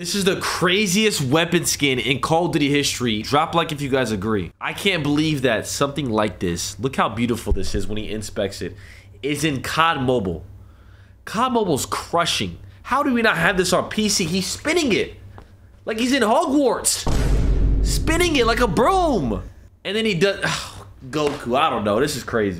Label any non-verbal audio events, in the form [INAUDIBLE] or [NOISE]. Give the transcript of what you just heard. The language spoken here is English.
This is the craziest weapon skin in Call of Duty history. Drop like if you guys agree. I can't believe that something like this, look how beautiful this is when he inspects it, is in COD Mobile. COD Mobile's crushing. How do we not have this on PC? He's spinning it. Like he's in Hogwarts. Spinning it like a broom. And then he does, [SIGHS] Goku, I don't know, this is crazy.